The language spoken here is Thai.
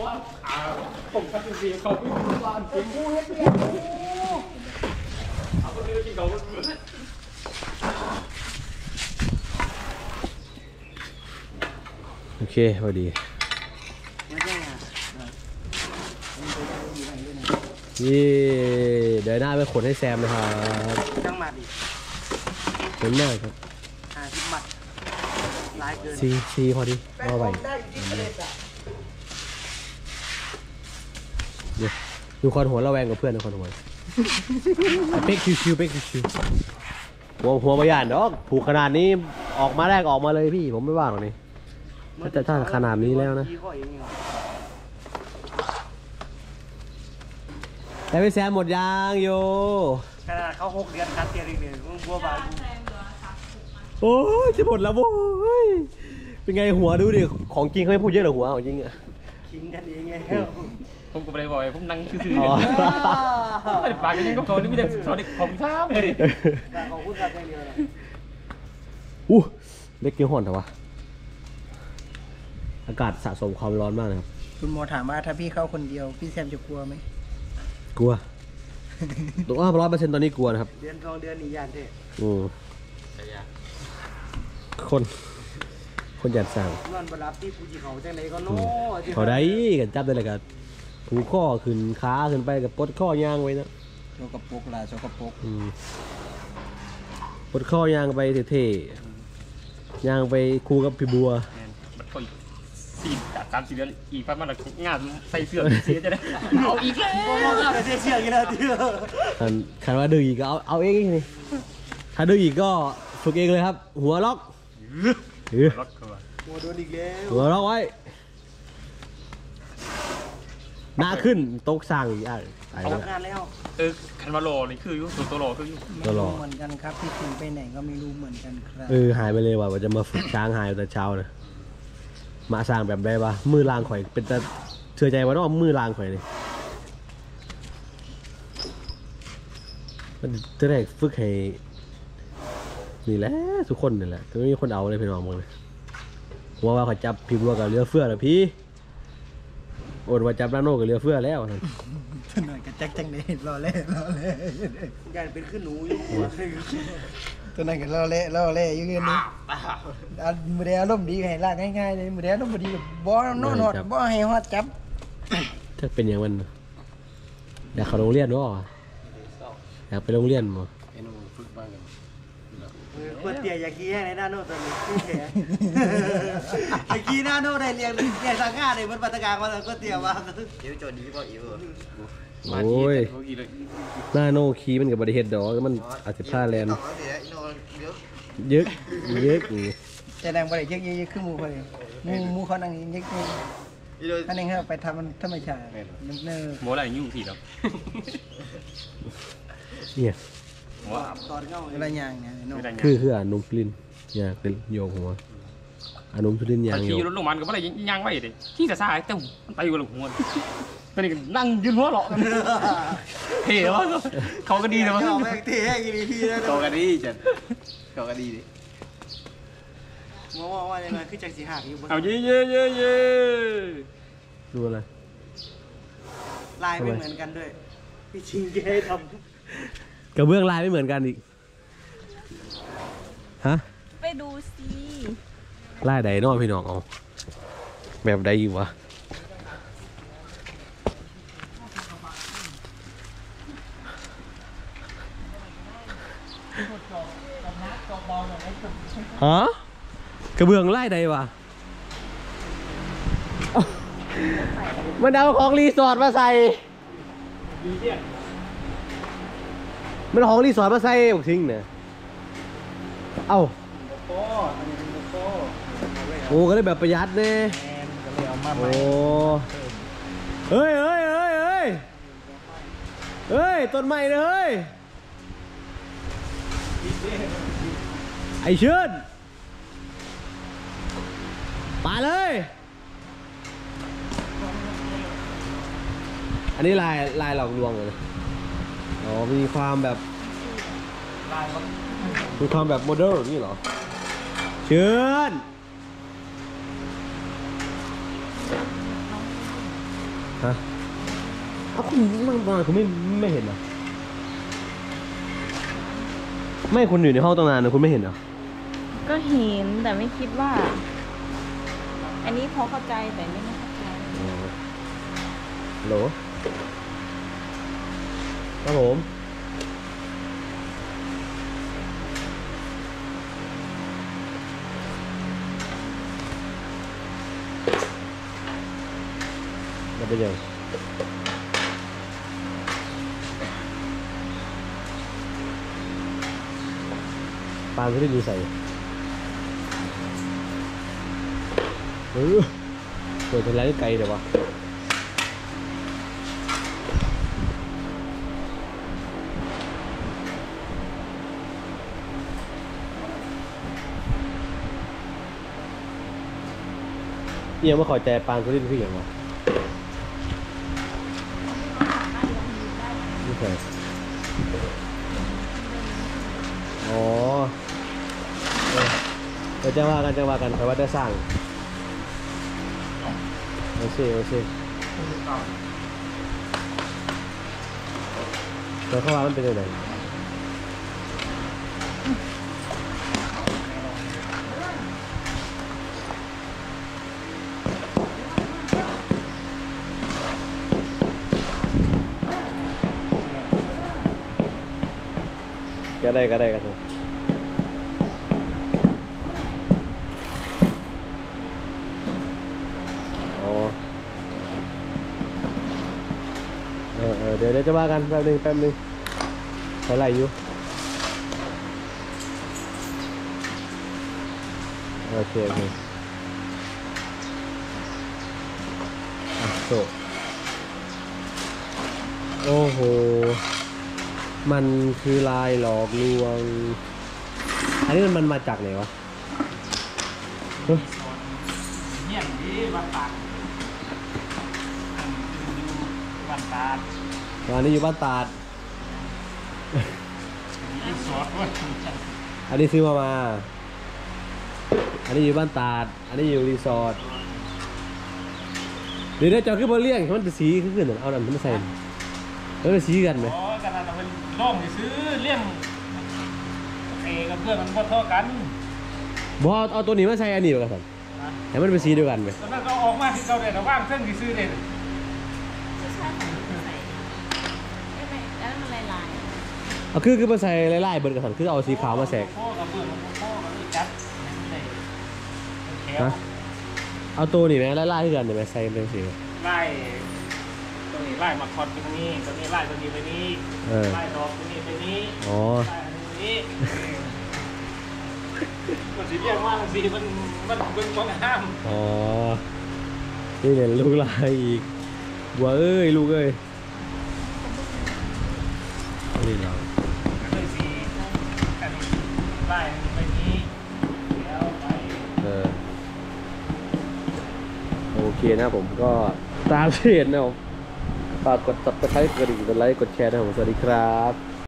ว่าอ่าผมกับพี่เขาไม่รู้ว่าจริงกูเฮ็ดเนี่ยเอาคนนี้กินเขาโอเคพอดีไม่ใช่อะนี่เดี๋ยวหน้าไปขนให้แซมนะครับจังมาดิขนมากครับห้าสิบบาท หลายเกินซีซีพอดีเอาไว้เดี๋ยวดูคอนหัวระแวงกับเพื่อนดูคอนหัวไอ้เป๊กชิวๆเป๊กชิวๆหัวหัวมาย่านดอกผูกขนาดนี้ออกมาแรกออกมาเลยพี่ผมไม่ว่าหรอกนี่ถ้าจะถ้าขนาดนี้แล้วนะยี่ห้อเองเนี่ยแต่ไปแซมหมดยางโยขนาดเขาหกเดือนคัดเตียร์อีกเนี่ยมึงบัวบาน โอ้ยจะหมดแล้วโว้ยเป็นไงหัวดูดิของจริงเขาไม่พูดเยอะหรอกหัวของจริงอะคิงกันเองไงผมก็ไม่ได้บอกผมนั่งซื่ออ๋อๆไม่ได้ปากกันยังก็เขานี่ไม่ได้สอนผมท้าเลยแต่ของคุณกันอย่างเดียวนะอู้เล็กเกี่ยวห่อนแต่วะอากาศสะสมความร้อนมากนะครับคุณโมถามว่าถ้าพี่เข้าคนเดียว พี่แซมจะกลัวไหมกลัวตัวว่าร้อยเปอร์เซ็นต์ตอนนี้กลัวนะครับ เดือนสองเดือนนี่ยานเท่อืม คน คนหยัดสั่งนอนบรับที่ภูจีเขาจังไหนก็โน่เขาได้กันจับได้เลยกันผูกข้อขึ้นขาขึ้นไปกับปลดข้อย่างไว้นะโชกระปกล่ะโชกระปกอืมปลดข้อย่างไปเท่ๆย่างไปคู่กับพี่บัวมันก็สี่สามสี่เดือนอีกประมาณงานใส่เสื้อเสียจะได้เอาอีกแล้วพวกเราก็ไปเชื่อกันแล้วเดียวคันคันว่าดื้ออีกก็เอาเอาเองนี่ถ้าดื้ออีกก็ฝึกเองเลยครับ หัวล็อก เออรถเขาหัวโดนอีกแล้วหัวล็อกไว้ หน้าขึ้นตกสั่งอีกอะตายทำแล้วงานแล้วเออคันวาโลนี่คืออยู่ส่วนตัวโลคืออยู่ไม่ตลรู้อดเหมือนกันครับพี่คุณไปไหนก็ไม่รู้เหมือนกันครับเออหายไปเลยว่ะว่าจะมาฝึกช้างหายแต่เช้านะมาสร้างแบบได้ปะมือลางข่อย เป็นแต่เชื่อใจว่าต้องเอามือลางข่อยเลยมันจะได้ฝึกให้ นี่แหละทุกคนนี่แหละก็ไม่มีคนเอาเลยพี่น้องหมดเลยว่าว่าเขาจับพี่บัวกับเรือเฟื่อแล้วพี่โอดว่าจับนาโนกับเรือเฟื่อแล้วนั่นถนนกระจักจังเลยรอเล่รอเล่ยานเป็นขึ้นหนูอยู่ตัวนั้นก็รอเล่รอเล่อยู่เงี้ยนี่อันมือเดียวอารมดีให้ลากง่ายๆเลยมือเดียวอารมดีบ่นอนหอดบ่ให้ฮอดจับถ้าเป็นอย่างมันอยากเข้าโรงเรียนวะอยากไปโรงเรียนมั้ เปิดเตียอยาขี้แห้งในหน้าโน่ตอนนี้ขี้แห้งไอ้ขี้หน้าโน่ได้เรียงเรียงสังฆาเลยมันปัตตการมาแล้วก็เตียว่าเดี๋ยวจอดีก็อีกโอ้ยเมื่อกี้เลยหน้าโนคีมันกับบริเฮ็ดดอกมันอาจจะพลาดแลนต่อเดี๋ยวอีโน่เดี๋ยวยึกยึกนี่แต่แรงบ่ได้เยอะๆคือหมู่เพิ่นหมู่หมู่เขานั่งเยอะอีโน่ๆอันนี้ครับไปทำมันธรรมชาติเนิบโมอะไรยุ่งสิครับเนี่ย ว่าตอนเงาๆอะไรอย่างเนี่ยเนาะไม่ได้คือคืออานุมพลินอยากเป็นโยกหัวอานุมพลินยาบางงโยทีกรถลงมันก็ไม่ได้ย่างไว้เลยที่จะสายเต้ามันไปอยู่กับหัวตอนนี้นั่งยืนหัวเราะกันเท่วะเขาก็ดีนะมั้งเงาแม่งเตียกี่ทีแล้วต่อกันดีจัดต่อกันดีดิมองว่ายังไงคือจังสีหักอยู่บนเอาเย่เย่เย่เย่ดูอะไรลายไม่เหมือนกันด้วยพี่ชิงแกท กระเบื้องลายไม่เหมือนกันอีก ฮะ ไปดูสิลายใดเนอพี่น้องเอาแบบใดอยู่วะฮะกระเบื้องลายใดวะมันเอาของรีสอร์ทมาใส่ มันเอาของรีสอร์ทมาใส่บอกทิ้งเนี่ยเอ้าโอ้ก็ได้แบบประหยัดเน่แอนก็เลยเอามาใหม่โอ้เฮ้ยเฮ้ยเฮ้ยเฮ้ยเฮ้ยต้นใหม่เลยเฮ้ยไอเชิญมาเลย อันนี้ลายลายหลอกลวงเลย อ๋อมีความแบบมีความแบบโมเดิร์นนี่เหรอ เชิญฮะเอาคุณมันตอนนั้นคุณไม่ไม่เห็นเหรอไม่คุณอยู่ในห้องตั้งนานนะคุณไม่เห็นเหรอก็เห็นแต่ไม่คิดว่า อันนี้พอเข้าใจแต่ไม่เข้าใจฮัลโหล ครับผมมันเป็นยังปาที่ด้มีใส่เออเปิดเป็นไรไกลเดี๋ยววะ เอียงมาขอใจปานทุเรียนคืออย่างวะไม่เคยอ๋อเออเดี๋ยวจะว่ากันจะว่ากันใครว่าได้สร้างโอเคโอเคแล้วเข้ามามันเป็นยังไง ดี๋ยวจะว่ากันแป๊บนึงแป๊บนึงใช้ไรอยู่โอเคโอเคอะโตโอ้โห มันคือลายหลอกลวง อันนี้มันมันมาจากไหนวะเฮ้ยเฮี้ยนดีวันตาดวันตาดอันนี้อยู่บ้านตาดรีสอร์ทด้วยอันนี้ซื้อมามา อันนี้อยู่บ้านตาด อันนี้อยู่รีสอร์ทเดี๋ยวเดี๋ยวเจะขึ้นมาเลี้ยงให้มันเป็นสีขึ้นขึ้นเอาหนังมาใส่แล้ว เป็นสีกันไหมอ๋อกันนะเป็นร่องซื้อเลี้ยงเอกับเพื่อนมันบ่เท่ากันบอเอาตัวนี้มาใส่อันนี้ไปกันสันให้มันเป็นสีเดียวกันไหมตอนนั้นก็ออกมาที่เราเด็ดว่างเส้นที่ซื้อเด็ดไม่ใช่ของใส่ไม่ไม่แล้วมันลายลายเอาคือคือมาใส่ไล่ๆเบิร์กันสันคือเอาสีขาวมาแสกพ่อกับเพื่อนพ่อกับนี่จัดนี่แถวฮะเอาตัวนี้ไหมไล่ๆขึ้นกันเดี๋ยวไหมใส่เป็นสีไล่ ตัวนี้ไล่มาคอดไปตรงนี้ตัวนี้ไล่ตัวนี้ไปนี้เออ ไล่ดอกตัวนี้ไปนี้อ๋อ ไล่อันนี้มันสีเรียกว่าสีมันมันเป็นของห้ามอ๋อ นี่เนี่ยลูกลายอีกบัวเอ้ย ลูกเอ้ย นี่เราก็เลยสีอันนี้ไล่ไปนี้แล้วไป เออ โอเคนะผมก็ตามที่เห็นนะผม ฝากกด subscribe กดดิ่งกดไลค์กดแชร์นะครับผมสวัสดีครับ